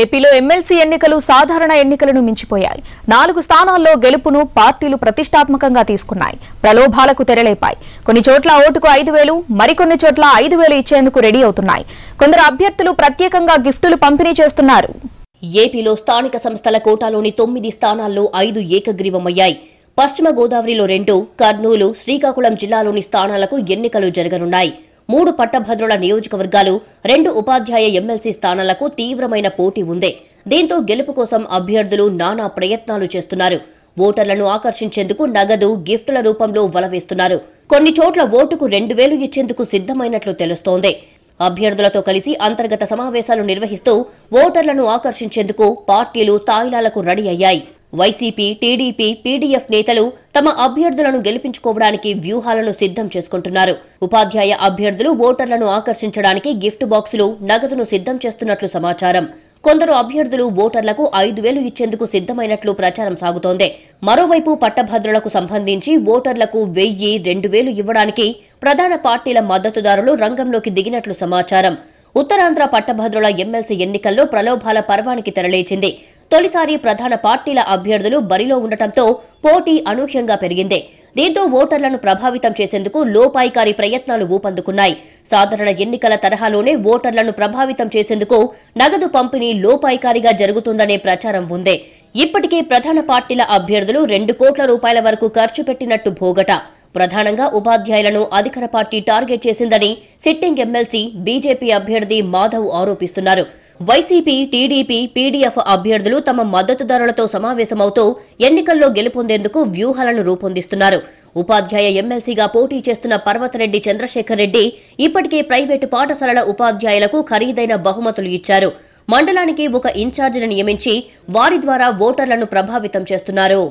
ఏపీలో ఎమ్మెల్సీ ఎన్నికలు సాధారణ ఎన్నికలను మించిపోయాయి. నాలుగు స్థానాల్లో గెలుపును పార్టీలు ప్రతిష్టాత్మకంగా తీసుకున్నాయి. ప్రలోభాలకు తెరలేపాయి. కొన్ని చోట్ల ఓటుకు ఐదు వేలు మరికొన్ని చోట్ల ఐదు వేలు ఇచ్చేందుకు రెడీ అవుతున్నాయి. కొందరు అభ్యర్థులు ప్రత్యేకంగా గిఫ్టులు పంపిణీ చేస్తున్నారు. ఏపీలో స్థానిక సంస్థల కోటాలోని తొమ్మిది స్థానాల్లో ఐదు ఏకగ్రీవమయ్యాయి. పశ్చిమ గోదావరిలో రెండు కర్నూలు శ్రీకాకుళం జిల్లాలోని స్థానాలకు ఎన్నికలు జరగనున్నాయి. మూడు పట్టభద్రుల నియోజకవర్గాలు రెండు ఉపాధ్యాయ ఎమ్మెల్సీ స్థానాలకు తీవ్రమైన పోటీ ఉంది. దీంతో గెలుపు కోసం అభ్యర్థులు నానా ప్రయత్నాలు చేస్తున్నారు. ఓటర్లను ఆకర్షించేందుకు నగదు గిఫ్టుల రూపంలో వలవేస్తున్నారు కొన్ని చోట్ల ఓటుకు రెండు వేలు ఇచ్చేందుకు సిద్ధమైనట్లు తెలుస్తోంది. అభ్యర్థులతో కలిసి అంతర్గత సమావేశాలు నిర్వహిస్తూ ఓటర్లను ఆకర్షించేందుకు పార్టీలు తాయిలాలకు రెడీ అయ్యాయి. వైసీపీ టీడీపీ పీడీఎఫ్ నేతలు తమ అభ్యర్థులను గెలిపించుకోవడానికి వ్యూహాలను సిద్ధం చేసుకుంటున్నారు. ఉపాధ్యాయ అభ్యర్థులు ఓటర్లను ఆకర్షించడానికి గిఫ్ట్ బాక్సులు నగదును సిద్ధం చేస్తున్నట్లు సమాచారం. కొందరు అభ్యర్థులు ఓటర్లకు ఐదు వేలు ఇచ్చేందుకు సిద్ధమైనట్లు ప్రచారం సాగుతోంది. మరోవైపు పట్టభద్రులకు సంబంధించి ఓటర్లకు వెయ్యి రెండు వేలు ఇవ్వడానికి ప్రధాన పార్టీల మద్దతుదారులు రంగంలోకి దిగినట్లు సమాచారం. ఉత్తరాంధ్ర పట్టభద్రుల ఎమ్మెల్సీ ఎన్నికల్లో ప్రలోభాల పర్వానికి తెరలేచింది. తొలిసారి ప్రధాన పార్టీల అభ్యర్థులు బరిలో ఉండటంతో పోటీ అనూహ్యంగా పెరిగింది. దీంతో ఓటర్లను ప్రభావితం చేసేందుకు లోపాయికారి ప్రయత్నాలు ఊపందుకున్నాయి. సాధారణ ఎన్నికల తరహాలోనే ఓటర్లను ప్రభావితం చేసేందుకు నగదు పంపిణీ లోపాయికారిగా జరుగుతుందనే ప్రచారం ఉంది. ఇప్పటికే ప్రధాన పార్టీల అభ్యర్థులు రెండు కోట్ల రూపాయల వరకు ఖర్చు పెట్టినట్టు భోగట ప్రధానంగా ఉపాధ్యాయులను అధికార పార్టీ టార్గెట్ చేసిందని సిట్టింగ్ ఎమ్మెల్సీ బీజేపీ అభ్యర్థి మాధవ్ ఆరోపిస్తున్నారు. వైసీపీ టీడీపీ పీడీఎఫ్ అభ్యర్థులు తమ మద్దతుదారులతో సమావేశమవుతూ ఎన్నికల్లో గెలుపొందేందుకు వ్యూహాలను రూపొందిస్తున్నారు. ఉపాధ్యాయ ఎమ్మెల్సీగా పోటీ చేస్తున్న పర్వతరెడ్డి చంద్రశేఖర్ రెడ్డి ఇప్పటికే ప్రైవేటు పాఠశాలల ఉపాధ్యాయులకు ఖరీదైన బహుమతులు ఇచ్చారు. మండలానికి ఒక ఇన్ఛార్జిని నియమించి వారి ద్వారా ఓటర్లను ప్రభావితం చేస్తున్నారు.